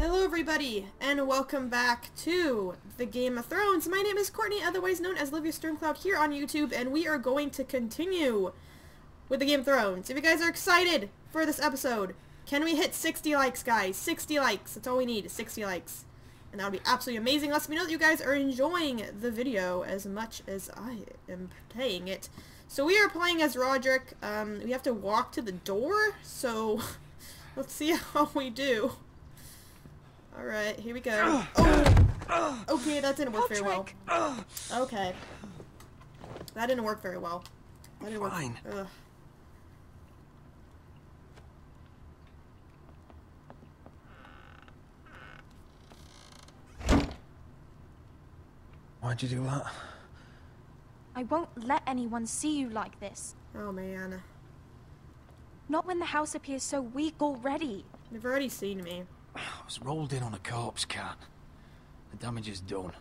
Hello everybody, and welcome back to the Game of Thrones. My name is Courtney, otherwise known as Olivia Stormcloud here on YouTube, and we are going to continue with the Game of Thrones. If you guys are excited for this episode, can we hit 60 likes, guys? 60 likes. That's all we need, 60 likes. And that would be absolutely amazing. Let me know that you guys are enjoying the video as much as I am playing it. So we are playing as Rodrik. Um, we have to walk to the door, so let's see how we do. Alright, here we go. Oh! Okay, that didn't work very well. Okay. That didn't work very well. That didn't work. Fine. Ugh. Why'd you do that? I won't let anyone see you like this. Oh man. Not when the house appears so weak already. They've already seen me. I was rolled in on a corpse cart. The damage is done.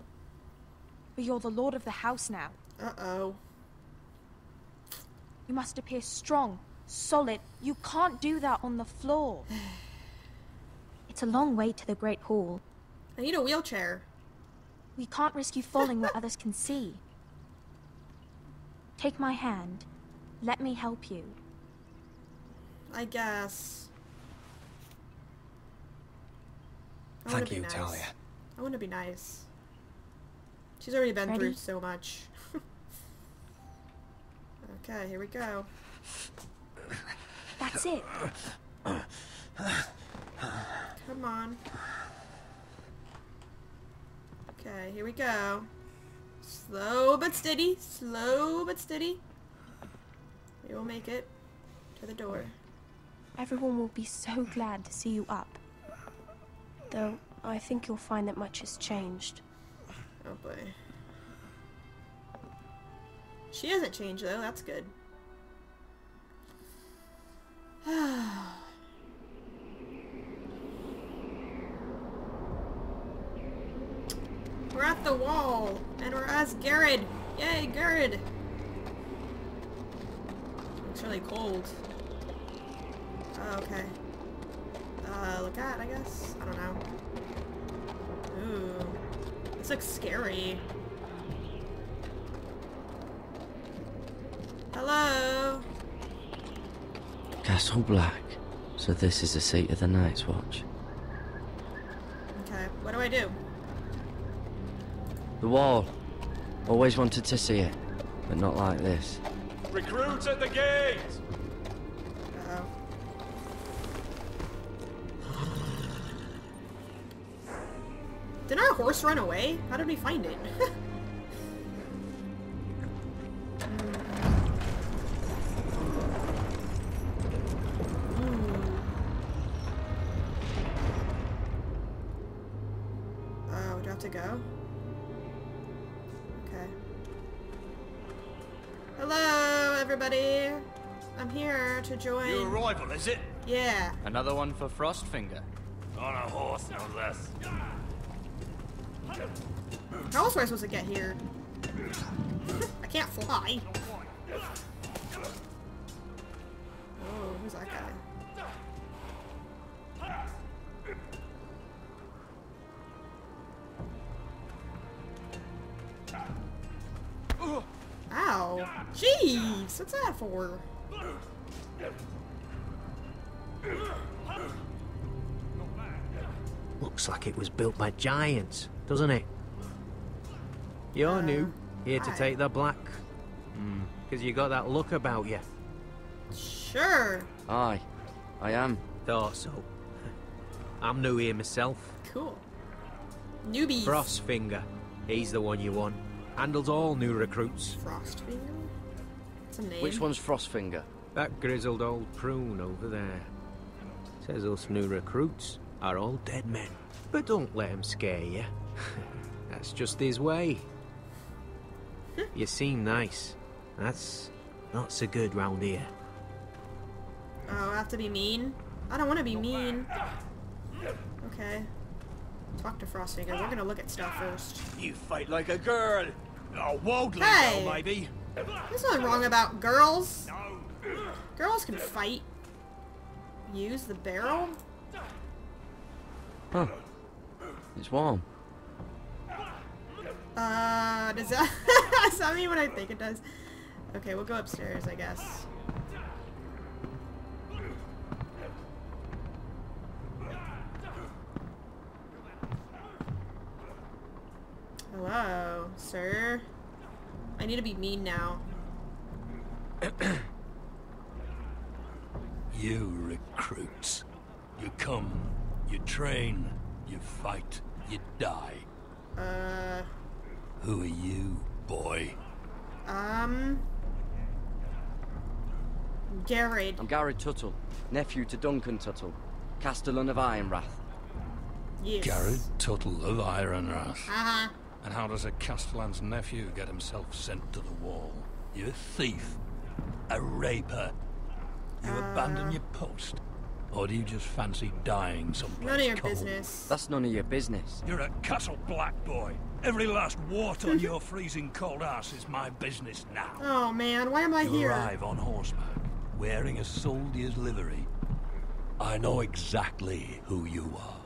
But you're the lord of the house now. Uh-oh. You must appear strong, solid. You can't do that on the floor. It's a long way to the Great Hall. I need a wheelchair. We can't risk you falling where others can see. Take my hand. Let me help you. I guess. I Thank you, nice. Talia. I want to be nice. She's already been through so much. okay, here we go. That's it. Come on. Okay, here we go. Slow but steady. Slow but steady. We will make it to the door. Everyone will be so glad to see you up. Though I think you'll find that much has changed. Oh boy. She hasn't changed though, that's good. we're at the wall, and we're as Gared. Yay, Gared! It's really cold. Oh, okay. Uh, look at, I guess? I don't know. Ooh. This looks scary. Hello? Castle Black. So this is the seat of the Night's Watch. Okay, what do I do? The wall. Always wanted to see it, but not like this. Recruits at the gate! Didn't our horse run away? How did we find it? Hmm. Uh, oh, do have to go? Okay. Hello, everybody. I'm here to join. New arrival, is it? Yeah. Another one for Frostfinger. On a horse, no less. How else was I supposed to get here? I can't fly. Oh, who's that guy? Ow! Jeez! What's that for? Looks like it was built by giants, doesn't it? You're um, new, here to hi. take the black. Hmm. Because you got that look about you. Sure. Aye, I am. Thought so. I'm new here myself. Cool. Newbies. Frostfinger. He's the one you want. Handles all new recruits. Frostfinger? It's a name. Which one's Frostfinger? That grizzled old prune over there. Says us new recruits are all dead men. But don't let him scare you. That's just his way. You seem nice. That's not so good round here. Oh, I have to be mean? I don't want to be mean. Okay. Talk to Frostfinger. We're gonna look at stuff first. You fight like a girl. Oh, worldly Hey! though, maybe. There's nothing wrong about girls. Girls can fight. Use the barrel? Huh. It's warm. Uh, does that, does that mean what I think it does? Okay, we'll go upstairs, I guess. Hello, sir. I need to be mean now. You recruits. You come, you train, you fight, you die. Uh, Who are you, boy? um... Gared. I'm Gared Tuttle, nephew to Duncan Tuttle, Castellan of Ironrath. Yes. Gared Tuttle of Ironrath. Uh-huh. And how does a Castellan's nephew get himself sent to the wall? You a thief? A raper? You abandon your post? Or do you just fancy dying someplace None of your cold? business. That's none of your business. You're a Castle Black boy. Every last wart on your freezing cold ass is my business now. Oh man, why am I You here? arrive on horseback, wearing a soldier's livery. I know exactly who you are,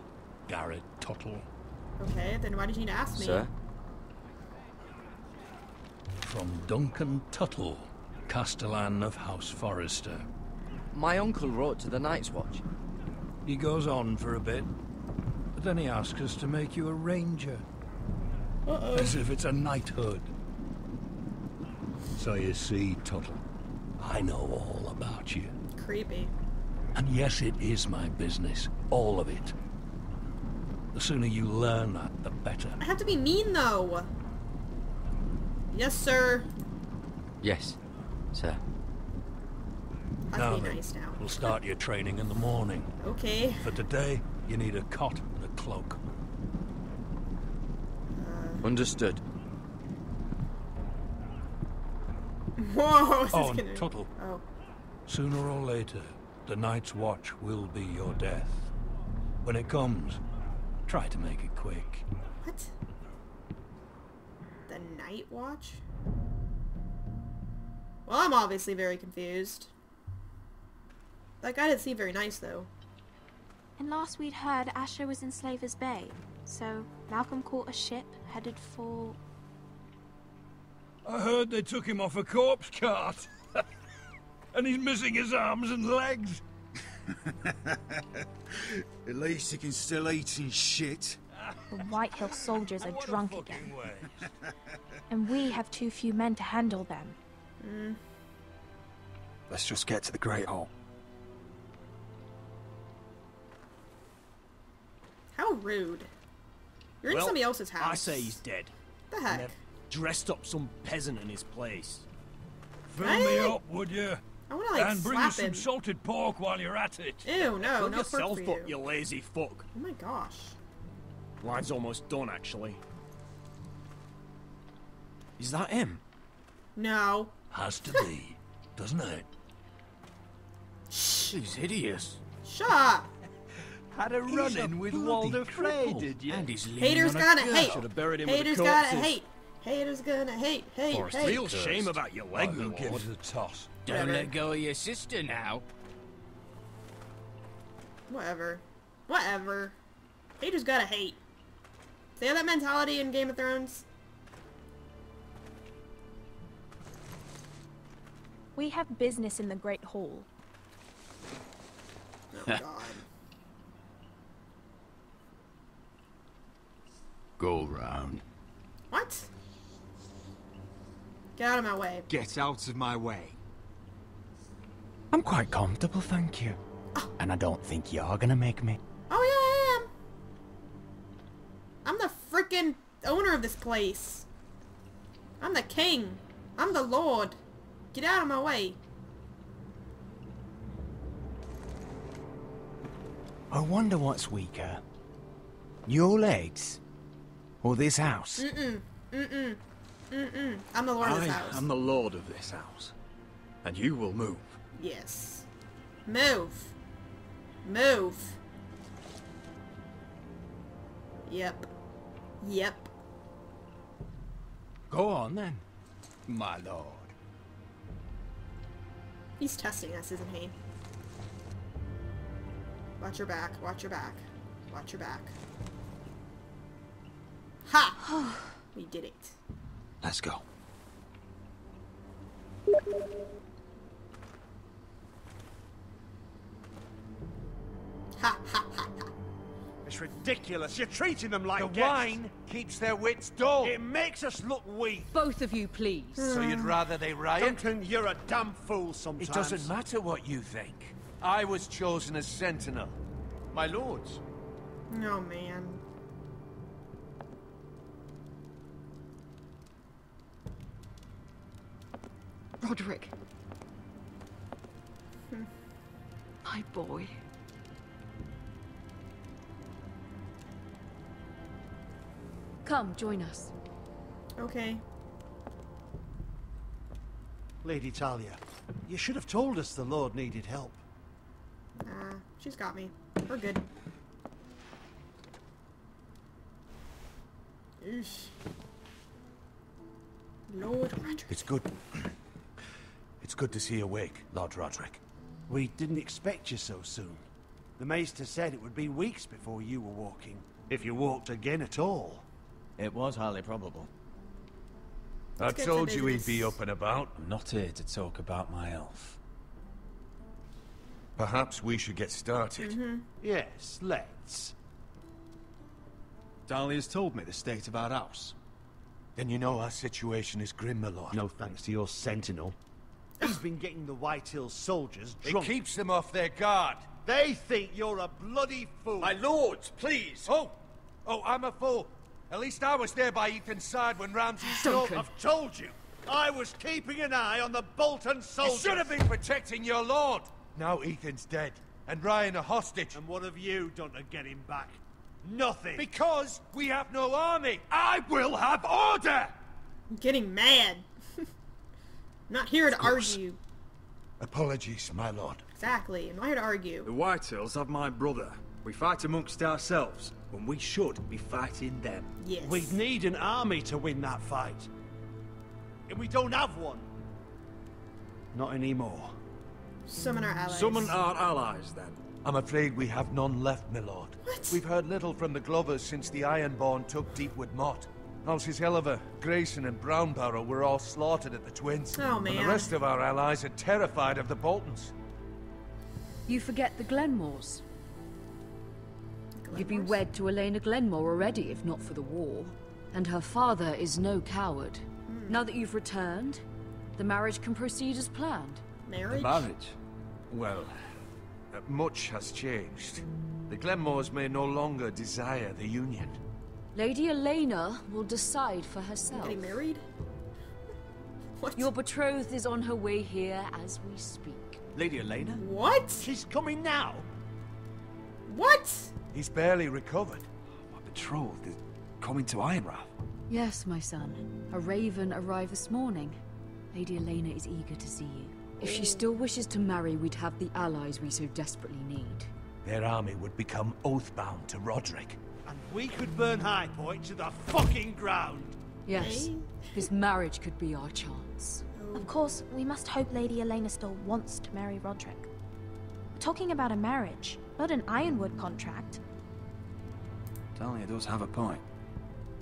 Gared Tuttle. Okay, then why did you need to ask me? Sir? From Duncan Tuttle, Castellan of House Forrester. My uncle wrote to the Night's Watch. He goes on for a bit, but then he asks us to make you a ranger. As if it's a knighthood. So you see, Tuttle, I know all about you. Creepy. And yes, it is my business. All of it. The sooner you learn that, the better. I have to be mean though. Yes, sir. Yes, sir. I Now have to then, nice now. we'll start your training in the morning. Okay. For today, you need a cot and a cloak. Uh, Understood. Whoa, this Oh, is and gonna... Tuttle, Oh. sooner or later, the Night's Watch will be your death. When it comes, try to make it quick. What? The Night Watch? Well, I'm obviously very confused. That guy didn't seem very nice, though. And last we'd heard Asher was in Slaver's Bay. So Malcolm caught a ship headed for. I heard they took him off a corpse cart. and he's missing his arms and legs. At least he can still eat and shit. The Whitehill soldiers are What drunk again. waste. And we have too few men to handle them. Mm. Let's just get to the Great Hall. How rude. You're in Well, somebody else's house. I say he's dead. The heck? they've dressed up some peasant in his place. Fill me up, would you? I wanna, like, and bring slap us some him. salted pork while you're at it. Ew, no, Fill no pork for you. up, you lazy fuck. Oh my gosh. Line's almost done, actually. Is that him? No. Has to be, doesn't it? He's hideous. Shut up. Had a run-in with Walder Frey, did you? And he's leaning Haters on a gonna curse. hate. Should have buried him Haters with the gotta corpses. hate. Haters gonna hate. Hate. Forrest, hate. real shame about your leg, Who Lord. gives a toss? Don't Whatever. let go of your sister now. Whatever. Whatever. Haters gotta hate. They have that mentality in Game of Thrones. We have business in the Great Hall. Oh god. Go round. What? Get out of my way. Get out of my way. I'm quite comfortable, thank you. Oh. And I don't think you're gonna make me. Oh yeah, I am. I'm the freaking owner of this place. I'm the king. I'm the lord. Get out of my way. I wonder what's weaker. Your legs? Or this house? Mm-mm. Mm-mm. Mm-mm. I'm the lord of I this house. am the lord of this house. And you will move. Yes. Move. Move. Yep. Yep. Go on then, my lord. He's testing us, isn't he? Watch your back. Watch your back. Watch your back. we did it. Let's go. Ha ha ha ha. It's ridiculous. You're treating them like The guests. wine keeps their wits dull. It makes us look weak. Both of you, please. So you'd mm. rather they riot? Duncan, you're a damn fool sometimes. It doesn't matter what you think. I was chosen as sentinel. My lords. Oh man. Rodrik. My boy. Come, join us. Okay. Lady Talia, you should have told us the Lord needed help. Nah, she's got me. We're good. Eesh. Lord Rodrik. It's good. It's good to see you awake, Lord Rodrik. We didn't expect you so soon. The Maester said it would be weeks before you were walking, if you walked again at all. It was highly probable. I Let's get to told you he'd be up and about. I'm not here to talk about my elf. Perhaps we should get started. Mm-hmm. Yes, let's. Talia has told me the state of our house. Then you know our situation is grim, my lord. No thanks to your sentinel. He's been getting the Whitehills soldiers It keeps them off their guard. They think you're a bloody fool. My lords, please. Oh, oh, I'm a fool. At least I was there by Ethan's side when Ramsay stole. Duncan. I've told you. I was keeping an eye on the Bolton You soldiers. should have been protecting your lord. Now Ethan's dead, and Ryon a hostage. And what have you done to get him back? Nothing. Because we have no army, I will have order. I'm getting mad. Not here to argue. Apologies, my lord. Exactly. I'm not here to argue. The Whitehills have my brother. We fight amongst ourselves, when we should be fighting them. Yes. We'd need an army to win that fight. And we don't have one. Not anymore. Summon our allies. Summon our allies, then. I'm afraid we have none left, my lord. What? We've heard little from the Glovers since the Ironborn took Deepwood Motte. Halsey's Helliver, Grayson, and Brownbarrow were all slaughtered at the Twins. Oh, And the rest of our allies are terrified of the Boltons. You forget the Glenmores. You'd be wed to Elena Glenmore already if not for the war. And her father is no coward. Now that you've returned, the marriage can proceed as planned. Marriage? Marriage? Well, uh, much has changed. The Glenmores may no longer desire the union. Lady Elena will decide for herself. Getting married? What? Your betrothed is on her way here as we speak. Lady Elena? What? She's coming now. What? He's barely recovered. My betrothed is coming to Ironrath. Yes, my son. A raven arrived this morning. Lady Elena is eager to see you. If she oh. still wishes to marry, we'd have the allies we so desperately need. Their army would become oath-bound to Rodrik. And we could burn Highpoint to the fucking ground. Yes, this marriage could be our chance. Of course, we must hope Lady Elena still wants to marry Rodrik. We're talking about a marriage, not an Ironwood contract. Talia does have a point.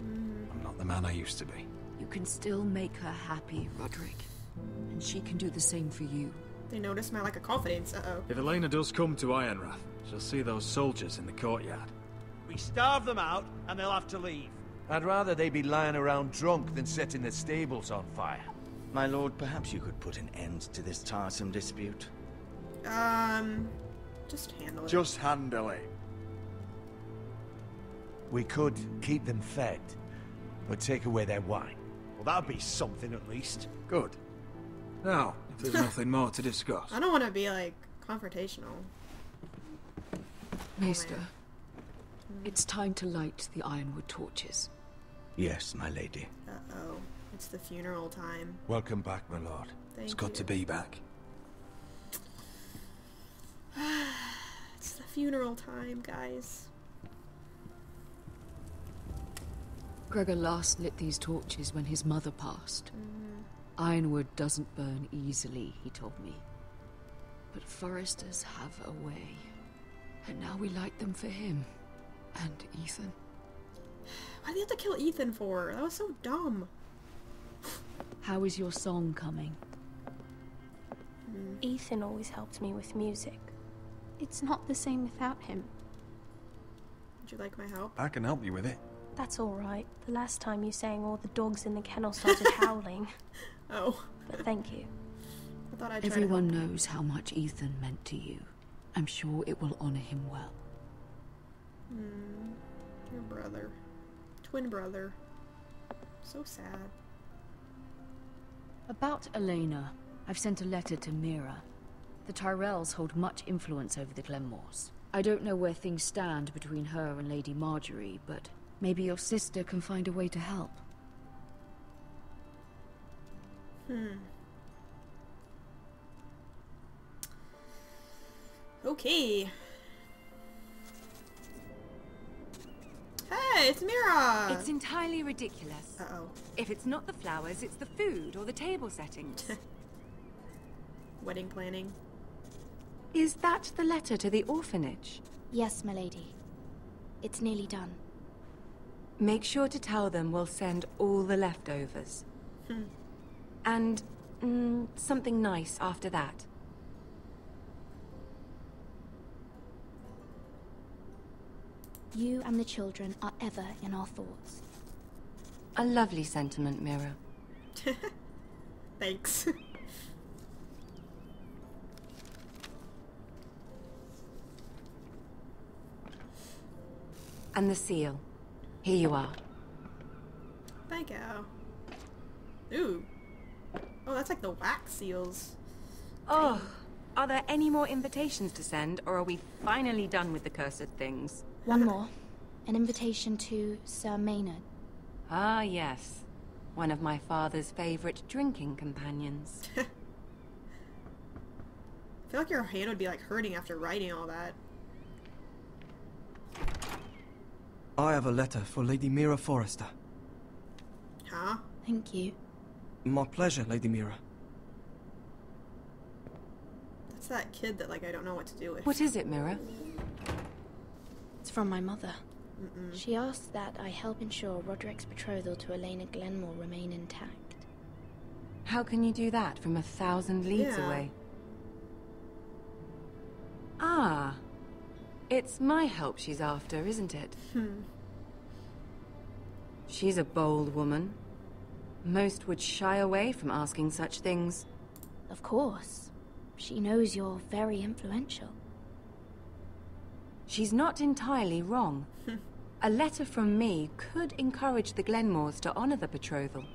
I'm not the man I used to be. You can still make her happy, Rodrik. And she can do the same for you. They notice my lack of confidence. Uh-oh. If Elena does come to Ironrath, she'll see those soldiers in the courtyard. We starve them out, and they'll have to leave. I'd rather they be lying around drunk than setting the stables on fire. My lord, perhaps you could put an end to this tiresome dispute. Um, just handle it. Just handle it. We could keep them fed, but take away their wine. Well, that'd be something at least. Good. Now, if there's nothing more to discuss. I don't want to be, like, confrontational. Maester, it's time to light the ironwood torches. Yes, my lady. Uh-oh. It's the funeral time. Welcome back, my lord. Thank It's good you. to be back. It's the funeral time, guys. Gregor last lit these torches when his mother passed. Mm-hmm. Ironwood doesn't burn easily, he told me. But Forresters have a way. And now we light them for him. And Ethan. Why did they have to kill Ethan for? That was so dumb. How is your song coming? Hmm. Ethan always helped me with music. It's not the same without him. Would you like my help? I can help you with it. That's all right. The last time you sang, all the dogs in the kennel started howling. Oh. But thank you. I thought I'd try to Everyone knows how much Ethan meant to you. I'm sure it will honor him well. Hmm. Your brother. Twin brother. So sad. About Elena, I've sent a letter to Mira. The Tyrells hold much influence over the Glenmores. I don't know where things stand between her and Lady Margaery, but maybe your sister can find a way to help. Hmm. Okay. It's Mira! It's entirely ridiculous. Uh-oh. If it's not the flowers, it's the food or the table settings. Wedding planning. Is that the letter to the orphanage? Yes, milady. It's nearly done. Make sure to tell them we'll send all the leftovers. Hmm. And mm, something nice after that. You and the children are ever in our thoughts. A lovely sentiment, Mira. Thanks. And the seal. Here you are. Thank you. Ooh. Oh, that's like the wax seals. Oh, are there any more invitations to send, or are we finally done with the cursed things? One more. An invitation to Sir Maynard. Ah, yes. One of my father's favorite drinking companions. I feel like your hand would be like hurting after writing all that. I have a letter for Lady Mira Forrester. Huh? Thank you. My pleasure, Lady Mira. That's that kid that like I don't know what to do with. What is it, Mira? It's from my mother. Mm-mm. She asks that I help ensure Rodrik's betrothal to Elena Glenmore remain intact. How can you do that from a thousand leagues Yeah. away? Ah. It's my help she's after, isn't it? Hmm. She's a bold woman. Most would shy away from asking such things. Of course. She knows you're very influential. She's not entirely wrong. a letter from me could encourage the Glenmores to honor the betrothal.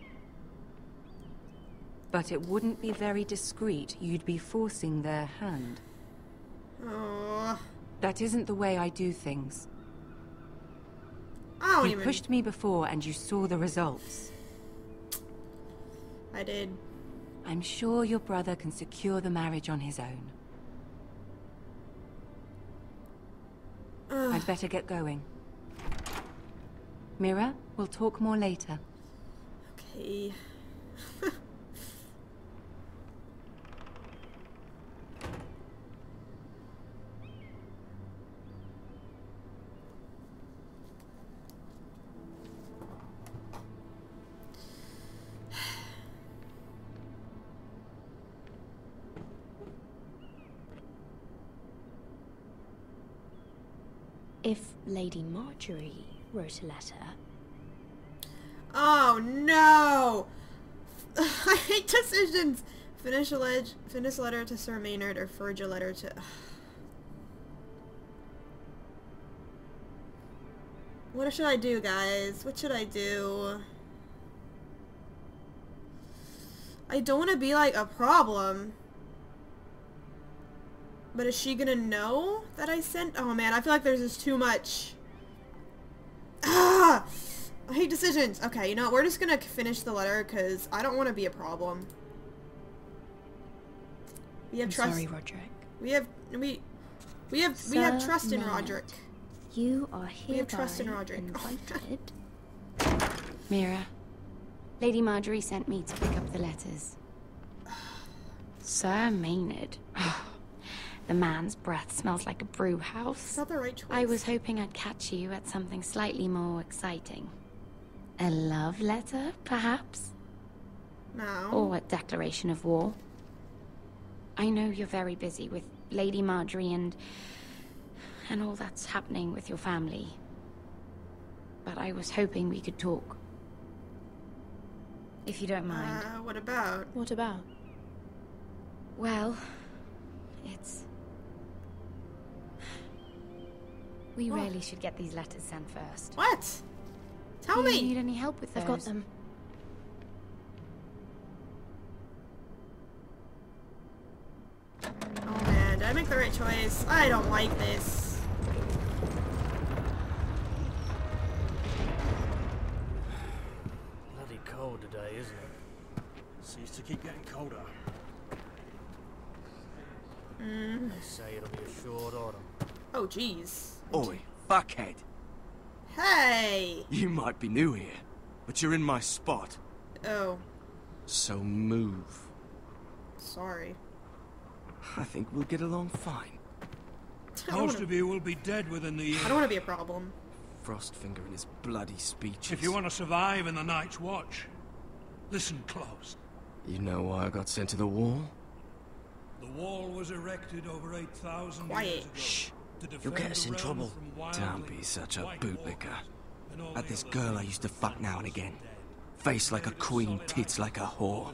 But it wouldn't be very discreet. You'd be forcing their hand. Oh. That isn't the way I do things. I you even. pushed me before and you saw the results. I did. I'm sure your brother can secure the marriage on his own. I'd better get going. Mira, we'll talk more later. Okay. If Lady Margaery wrote a letter, Oh no! I hate decisions. Finish a. Finish a letter to Sir Maynard or forge a letter to. What should I do, guys? What should I do? I don't want to be like a problem. But is she gonna know that I sent? Oh man, I feel like there's just too much. Ah! I hate decisions. Okay, you know, what, we're just gonna finish the letter because I don't want to be a problem. We have I'm trust. sorry, Rodrik. We have we we have we have Sir trust in Rodrik. You are here. We have trust in Rodrik. Mira, Lady Margaery sent me to pick up the letters. Sir Maynard. The man's breath smells like a brew house. Is that the right choice? I was hoping I'd catch you at something slightly more exciting. A love letter, perhaps? No. Or a declaration of war. I know you're very busy with Lady Margaery and... and all that's happening with your family. But I was hoping we could talk. If you don't mind. Uh, what about? What about? Well, it's... We What? really should get these letters sent first. What? Tell Do you need any help with those? I've got them. Oh man, did I make the right choice? I don't like this. Bloody cold today, isn't it? Seems to keep getting colder. Mm. They say it'll be a short autumn. Oh jeez. Oi, fuckhead. Hey. You might be new here, but you're in my spot. Oh, So move. sorry. I think we'll get along fine. I Most wanna- of you will be dead within the year. I don't want to be a problem. Frostfinger and his bloody speeches. If you want to survive in the Night's Watch, listen close. You know why I got sent to the wall? The wall was erected over 8,000 Quiet. years ago. Shh. You'll get us in trouble. Don't be such a bootlicker. walkers, and all Had this girl I used to fuck now and again. Face like a queen, tits like a whore.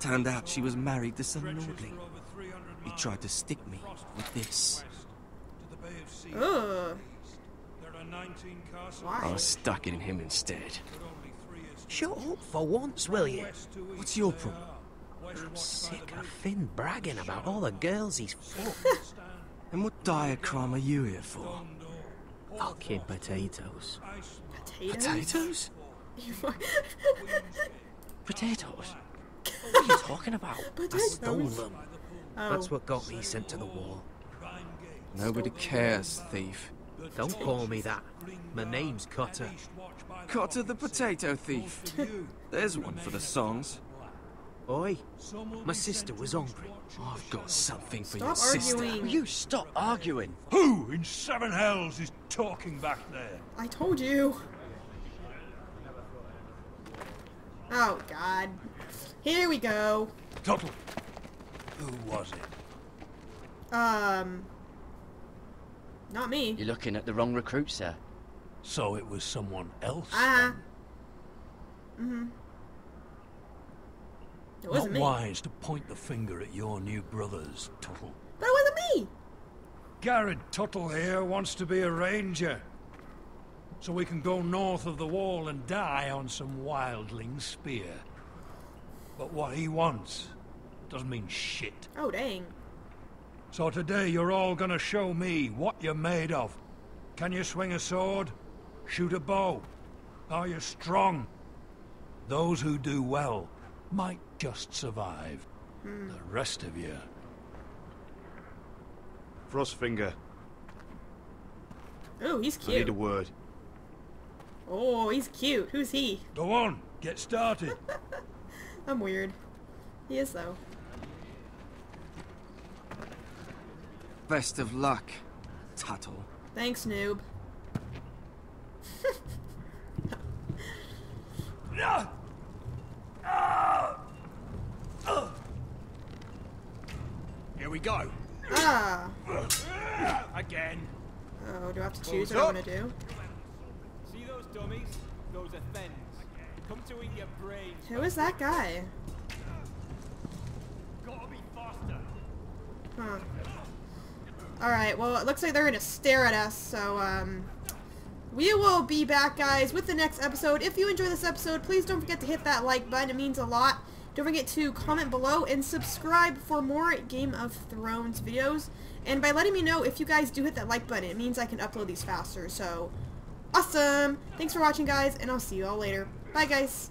Turned out she was married to some lordling. for over 300 He tried to stick me with this. to the Bay of Sea. Ugh. There are 19 castles. I was stuck in him instead. Shut up for once, will you? What's your problem? I'm sick of Finn bragging about all the girls he's fucked. And what dire crime are you here for? Fucking potatoes. Potatoes? Potatoes? Potatoes? What are you talking about? I stole them. Oh. That's what got me sent to the wall. Nobody cares, thief. Don't call me that. My name's Cutter. Cotter the potato thief. There's one for the songs. Oi, my sister was hungry. I've got something for Stop your sister. arguing. Will you stop arguing? Who in seven hells is talking back there? I told you. Oh god. Here we go. Tuttle. Who was it? Um. Not me. You're looking at the wrong recruit, sir. So it was someone else. Ah. Mm-hmm. It Not wasn't me. wise to point the finger at your new brothers, Tuttle. But it wasn't me. Gared Tuttle here wants to be a ranger. So we can go north of the wall and die on some wildling spear. But what he wants doesn't mean shit. Oh dang. So today you're all gonna show me what you're made of. Can you swing a sword? Shoot a bow? Are you strong? Those who do well might just survive. Hmm. The rest of you... Frostfinger, Oh, he's I need cute. a word. Oh, he's cute. Who's he? Go on, get started. I'm weird. He is though. Best of luck, Tuttle. Thanks, noob. Here we go. Ah. Again. Oh, do I have to choose Close what I up. want to do? See those dummies? Those are Thenns. Come to eat your brains. Who is that guy? Gotta be faster. Huh. Alright, well, it looks like they're gonna stare at us, so, um... We will be back, guys, with the next episode. If you enjoy this episode, please don't forget to hit that like button. It means a lot. Don't forget to comment below and subscribe for more Game of Thrones videos. And by letting me know if you guys do hit that like button, it means I can upload these faster. So, awesome! Thanks for watching, guys, and I'll see you all later. Bye, guys.